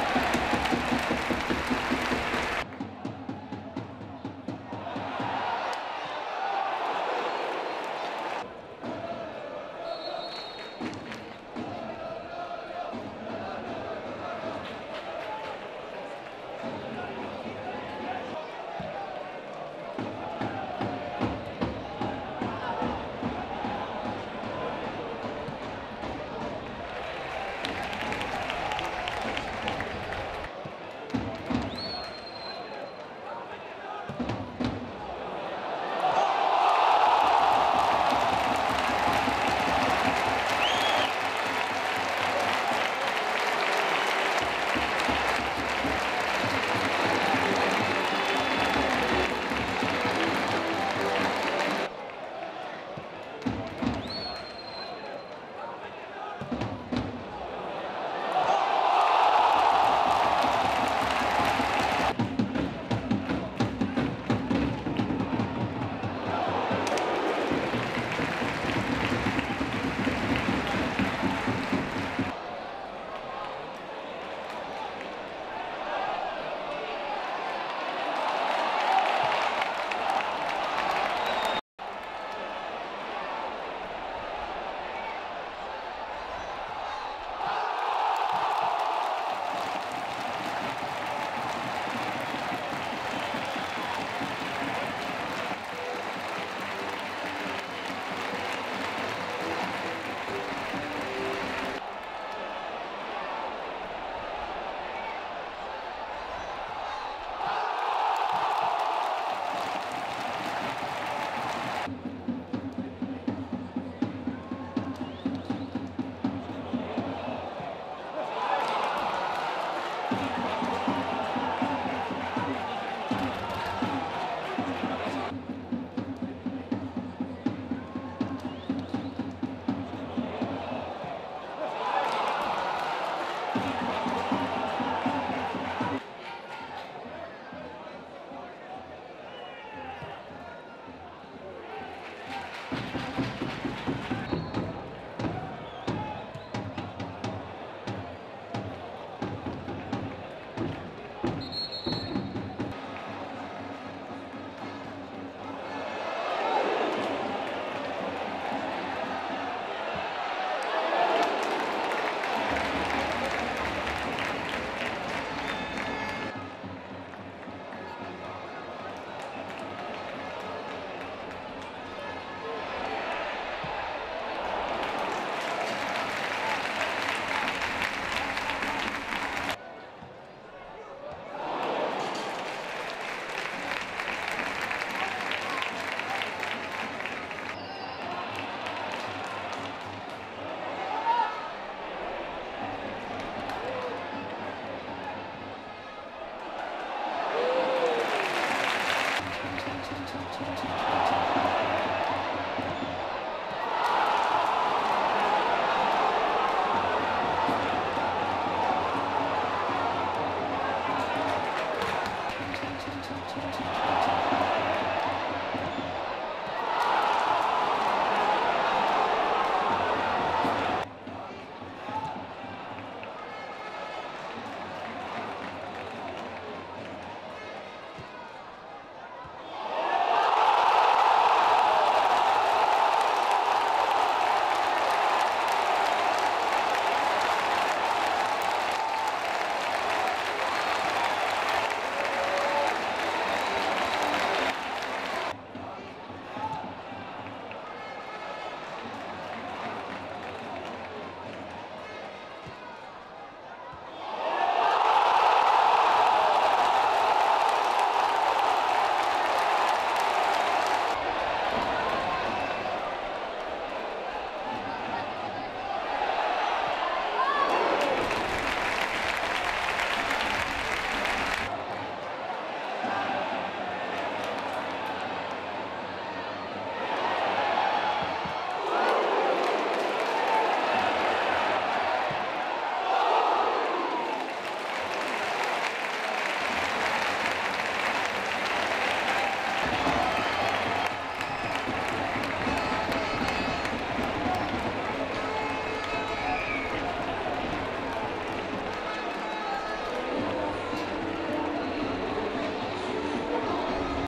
あ!